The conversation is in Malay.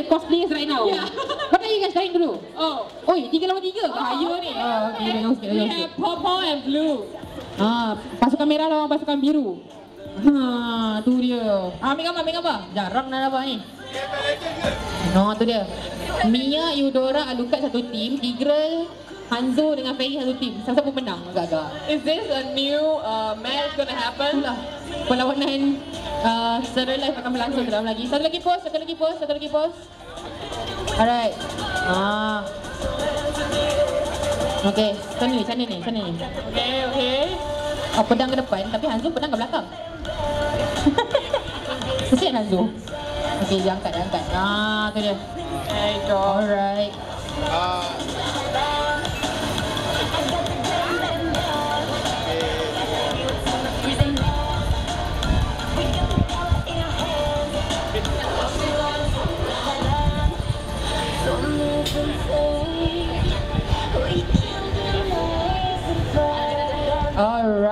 the cosplayers right now. Yeah. What are you guys trying to do? Oh, Oi, tiga lawan tiga. Bahaya ni. Oh, okay, jauh sikit, jauh sikit. purple and blue. Ah, pasukan merah lawan pasukan biru. Ha, tu dia. Ah, ambil gambar, ambil gambar. Jarang nak dapat ni. No, tu dia. Mia, Eudora, Alucard satu tim. Tigreal, Hanzo dengan Ferry satu tim. Siapa-siapa menang agak-agak. Is this a new uh, match gonna happen? Itulah perlawanan uh, secara live akan berlangsung dalam lagi. Satu lagi pose, satu lagi pose, satu lagi pose. Alright. Ah. Okay, sana ni, sana ni, sana ni. Okay, okay. Oh, pedang ke depan, tapi Hanzo pedang ke belakang. Kesian Hanzo. Okay, dia angkat, dia angkat. Ah, tu dia. Alright. Uh, All right.